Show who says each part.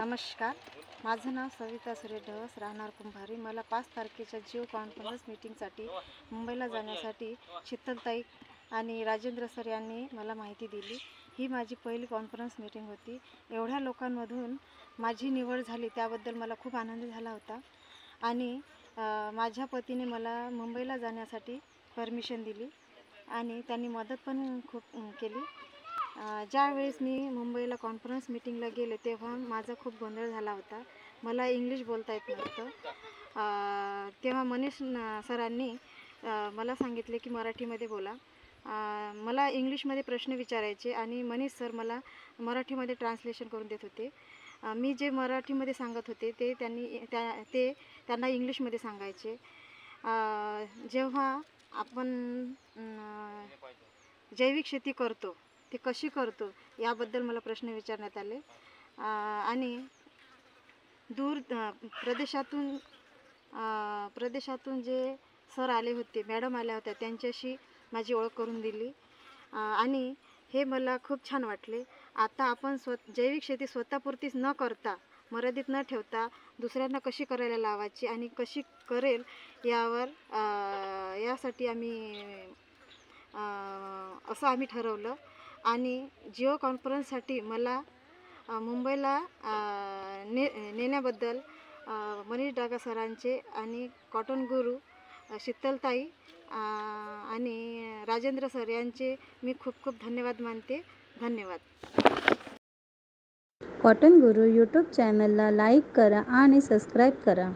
Speaker 1: नमस्कार. माझं नाव सविता सुरे ढवस राहणार कुंभारी. मला पाच तारखेच्या जिओ कॉन्फरन्स मीटिंगसाठी मुंबईला जाण्यासाठी शीतलताई आणि राजेंद्र सर यांनी मला माहिती दिली. ही माझी पहिली कॉन्फरन्स मीटिंग होती. एवढ्या लोकांमधून माझी निवड झाली त्याबद्दल मला खूप आनंद झाला होता. आणि माझ्या पतीने मला मुंबईला जाण्यासाठी परमिशन दिली आणि त्यांनी मदत पण खूप केली. ज्यावेळेस मी मुंबईला कॉन्फरन्स मीटिंगला गेले तेव्हा माझा खूप गोंधळ झाला होता. मला इंग्लिश बोलता येत नव्हतं. तेव्हा मनीष सरांनी मला सांगितले की मराठीमध्ये बोला. मला इंग्लिशमध्ये प्रश्न विचारायचे आणि मनीष सर मला मराठीमध्ये ट्रान्सलेशन करून देत होते. मी जे मराठीमध्ये सांगत होते ते त्यांनी त्या ते त्यांना इंग्लिशमध्ये सांगायचे. जेव्हा आपण जैविक शेती करतो ते कशी करतो याबद्दल मला प्रश्न विचारण्यात आले. आणि दूर प्रदेशातून प्रदेशातून जे सर आले होते मॅडम आल्या होत्या त्यांच्याशी माझी ओळख करून दिली. आणि हे मला खूप छान वाटले. आता आपण स्व जैविक शेती स्वतःपुरतीच न करता मर्यादित न ठेवता दुसऱ्यांना कशी करायला लावायची आणि कशी करेल यावर यासाठी आम्ही असं आम्ही ठरवलं. आणि जिओ कॉन्फरन्ससाठी मला मुंबईला ने नेण्याबद्दल मनीष डागा सरांचे आणि कॉटन गुरु शीतलताई आणि राजेंद्र सर यांचे मी खूप खूप धन्यवाद मानते. धन्यवाद.
Speaker 2: कॉटन गुरु यूट्यूब चॅनलला लाईक करा आणि सबस्क्राईब करा.